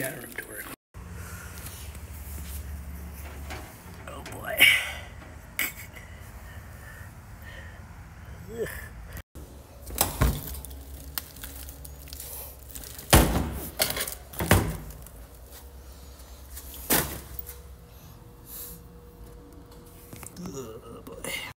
Yeah, room tour. Oh boy. oh boy.